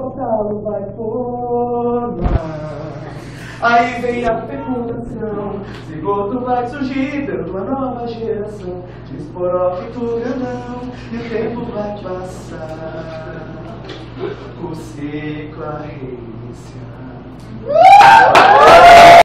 Total vai formar. Aí vem a fecundação, zigoto vai surgir, dando uma nova geração Diz por esporófito grandão, é e o tempo vai passar, o ciclo a reiniciar.